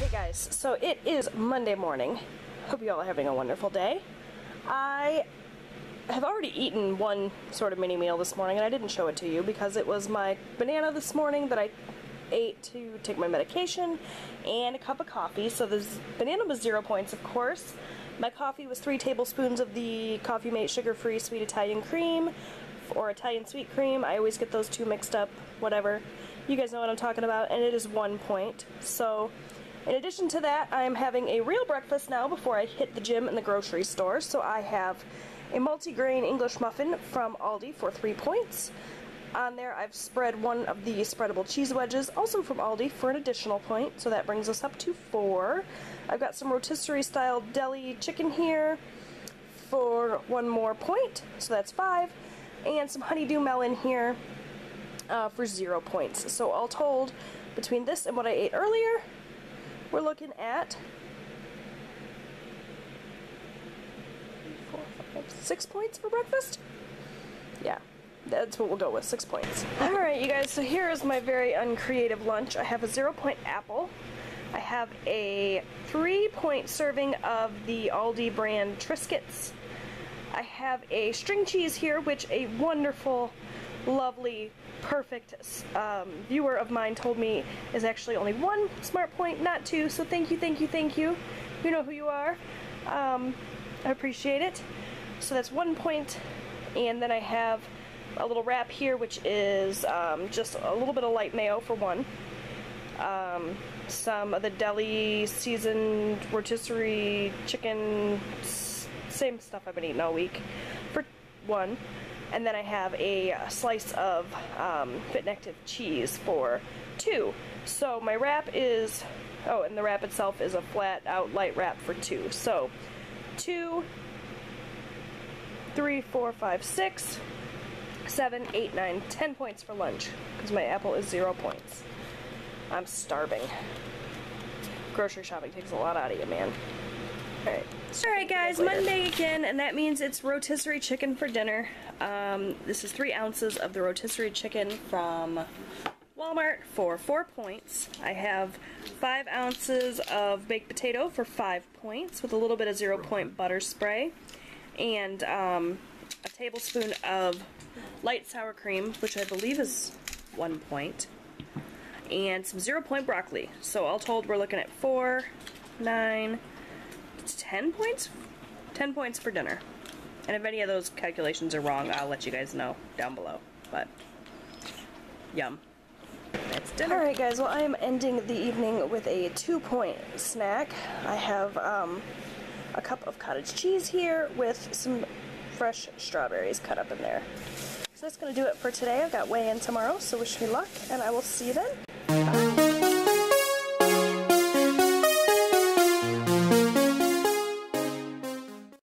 Hey guys, so it is Monday morning. Hope you all are having a wonderful day. I have already eaten one sort of mini meal this morning and I didn't show it to you because it was my banana this morning that I ate to take my medication and a cup of coffee. So the banana was zero points, of course. My coffee was three tablespoons of the Coffee Mate sugar-free sweet Italian cream or Italian sweet cream. I always get those two mixed up, whatever. You guys know what I'm talking about, and it is one point. So in addition to that, I'm having a real breakfast now before I hit the gym and the grocery store. So I have a multigrain English muffin from Aldi for three points. On there, I've spread one of the spreadable cheese wedges, also from Aldi, for an additional point, so that brings us up to four. I've got some rotisserie style deli chicken here for one more point, so that's five, and some honeydew melon here uh, for zero points. So all told, between this and what I ate earlier, we're looking at six points for breakfast. Yeah, that's what we'll go with, six points. Alright, you guys, so here is my very uncreative lunch. I have a zero point apple. I have a three point serving of the Aldi brand Triscuits. I have a string cheese here, which a wonderful, lovely, perfect um, viewer of mine told me is actually only one smart point, not two. So thank you, thank you, thank you. You know who you are. Um, I appreciate it. So that's one point, and then I have a little wrap here, which is um, just a little bit of light mayo for one. Um, some of the deli seasoned rotisserie chicken, same stuff I've been eating all week, for one. And then I have a slice of um, Fit cheese for two. So my wrap is, oh, and the wrap itself is a Flatout light wrap for two. So two, three, four, five, six, seven, eight, nine, ten points for lunch because my apple is zero points. I'm starving. Grocery shopping takes a lot out of you, man. Alright. Alright guys, Monday again, and that means it's rotisserie chicken for dinner. Um, this is three ounces of the rotisserie chicken from Walmart for four points. I have five ounces of baked potato for five points with a little bit of zero point butter spray and um, a tablespoon of light sour cream, which I believe is one point, and some zero point broccoli. So all told, we're looking at four, nine, ten points? Ten points for dinner. And if any of those calculations are wrong, I'll let you guys know down below. But, yum. That's dinner. Alright guys, well I am ending the evening with a two-point snack. I have um, a cup of cottage cheese here with some fresh strawberries cut up in there. So that's going to do it for today. I've got weigh-in tomorrow, so wish me luck, and I will see you then.